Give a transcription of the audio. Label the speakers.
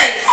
Speaker 1: Hey!